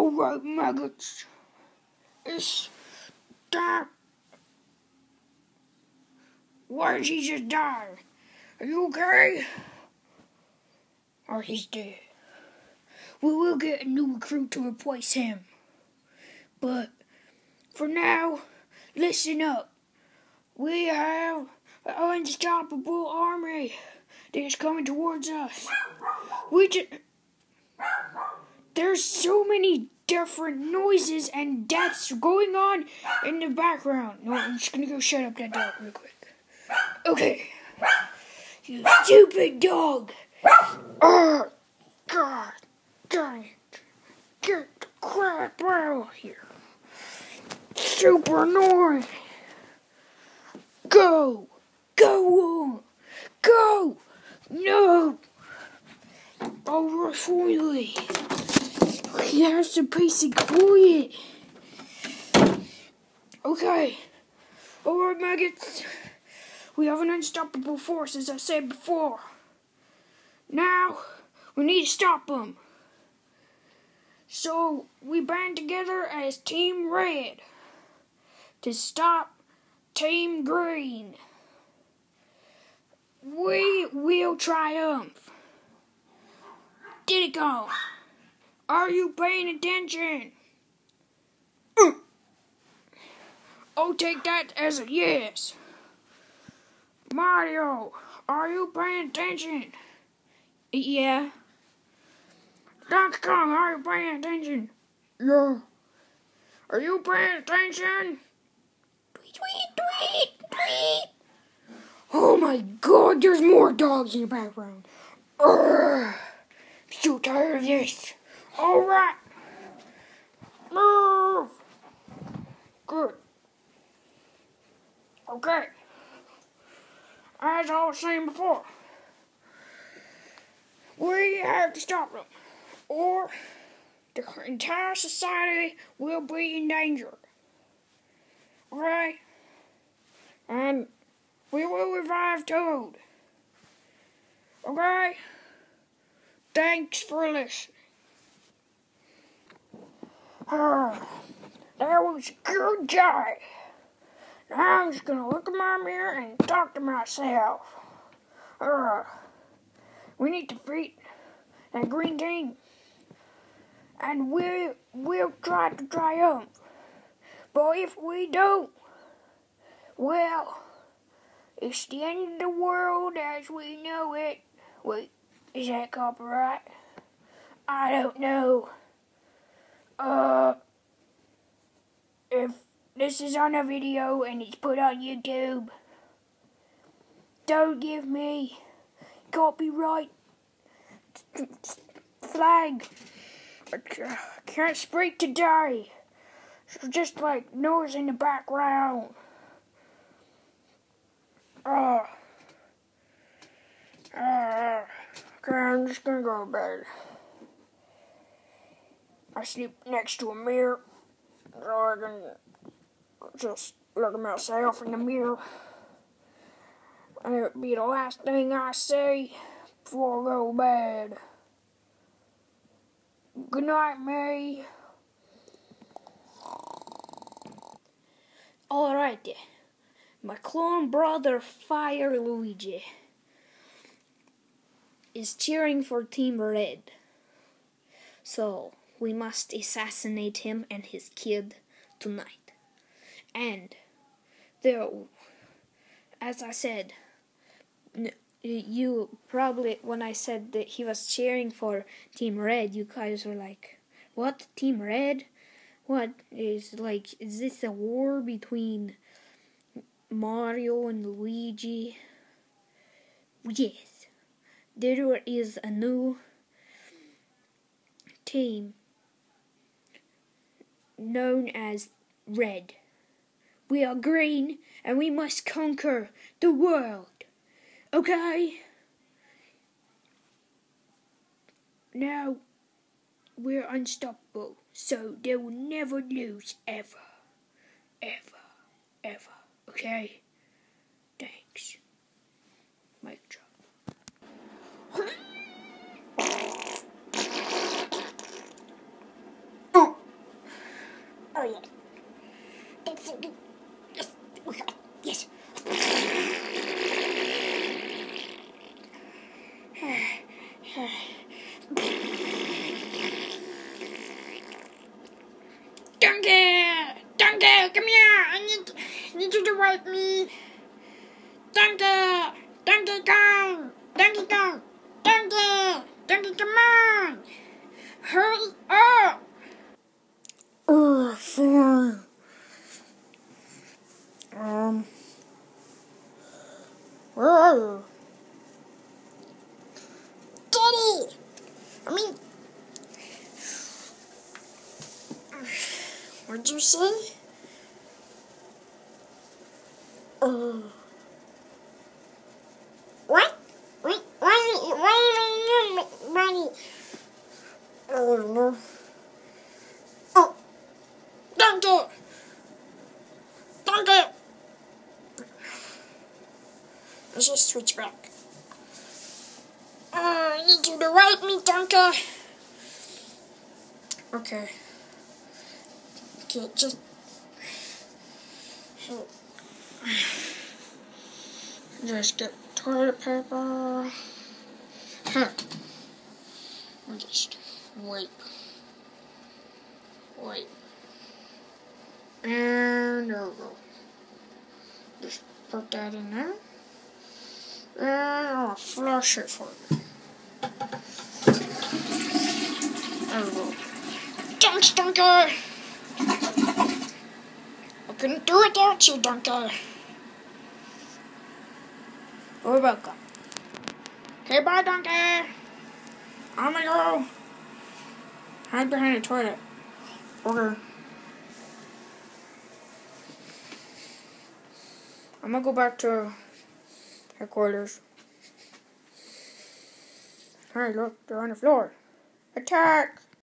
Alright, maggots. It's time. Why did he just die? Are you okay? Or he's dead. We will get a new recruit to replace him. But for now, listen up. We have an unstoppable army that is coming towards us. We just. There's so many different noises and deaths going on in the background. No, I'm just gonna go shut up that dog real quick. Okay. You stupid dog! Oh, God it. Get the crap out of here. Super annoying. Go! Go! Go! No! Oh, finally! He has peace of quiet. Okay. Alright, maggots. We have an unstoppable force, as I said before. Now, we need to stop them. So, we band together as Team Red to stop Team Green. We will triumph. Did it go? Are you paying attention? I'll take that as a yes. Mario, are you paying attention? Yeah. Donkey Kong, are you paying attention? Yeah. Are you paying attention? Tweet, tweet, tweet, tweet. Oh my god, there's more dogs in the background. Urgh. I'm so tired of this. Alright. Move. Good. Okay. As I was saying before, we have to stop them, or the entire society will be in danger. Okay? And we will revive Toad. Okay? Thanks for listening. That was a good job. Now I'm just gonna look in my mirror and talk to myself. Uh, we need to beat that green team. And we will try to triumph. But if we don't, well, it's the end of the world as we know it. Wait, is that copyright? I don't know. Uh, if this is on a video and it's put on YouTube, don't give me copyright flag. I can't speak today. It's just like noise in the background. Uh, uh, okay, I'm just gonna go to bed. I sleep next to a mirror, so I can just look at myself in the mirror. And it'll be the last thing I say before I go to bed. Good night, May. Alrighty. My clone brother Fire Luigi is cheering for Team Red. So we must assassinate him and his kid tonight. And though, as I said, you probably when I said that he was cheering for Team Red, you guys were like, "What Team Red? What is like? Is this a war between Mario and Luigi?" Yes, there is a new team known as Red. We are green and we must conquer the world. Okay? Now, we're unstoppable, so they will never lose ever. Ever. Ever. Okay? Thanks. Mic drop. Oh. yes. That's so good. Yes. Oh, God. Yes. Donkey! Donkey, come here! I need, need you to wipe me. Donkey! Donkey Kong! Donkey Kong! Donkey! Donkey, come on! Hurry up! Uh, fine. Um, where are you? Daddy! I mean, what'd you say? Uh, what? Wait, why, why am I in money? I don't know. Oh, Donkey! Donkey! Let's just switch back. Need you to wipe me, Donkey. Okay. Okay, just. Just get toilet paper. Huh. Just wipe. Wipe. And there we go. Just put that in there. I'll flush it for you. There we go. Thanks, Donkey! I couldn't do it without you, Donkey. You're welcome. Okay, bye, Donkey. I'm gonna go. Hide behind the toilet. Okay. I'm gonna go back to headquarters. Hey, look, they're on the floor. Attack!